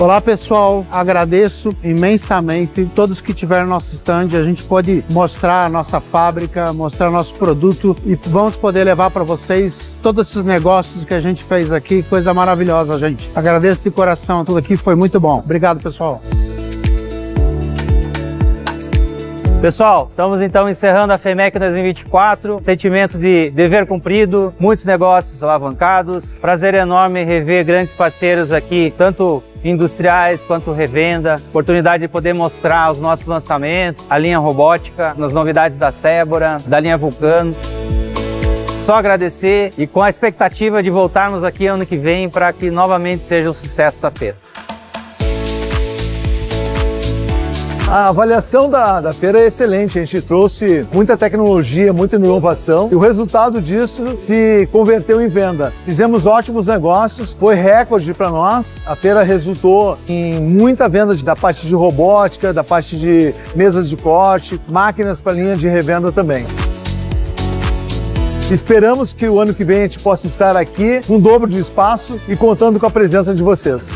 Olá pessoal, agradeço imensamente todos que tiveram nosso stand. A gente pode mostrar a nossa fábrica, mostrar nosso produto e vamos poder levar para vocês todos esses negócios que a gente fez aqui. Coisa maravilhosa, gente. Agradeço de coração, tudo aqui foi muito bom. Obrigado, pessoal. Pessoal, estamos então encerrando a FEMEC 2024. Sentimento de dever cumprido, muitos negócios alavancados. Prazer enorme rever grandes parceiros aqui, tanto industriais quanto revenda, oportunidade de poder mostrar os nossos lançamentos, a linha robótica, as novidades da Sébora, da linha Vulcano. Só agradecer e com a expectativa de voltarmos aqui ano que vem para que novamente seja um sucesso essa feira. A avaliação da, da feira é excelente, a gente trouxe muita tecnologia, muita inovação e o resultado disso se converteu em venda. Fizemos ótimos negócios, foi recorde para nós. A feira resultou em muita venda da parte de robótica, da parte de mesas de corte, máquinas para linha de revenda também. Esperamos que o ano que vem a gente possa estar aqui com um dobro de espaço e contando com a presença de vocês.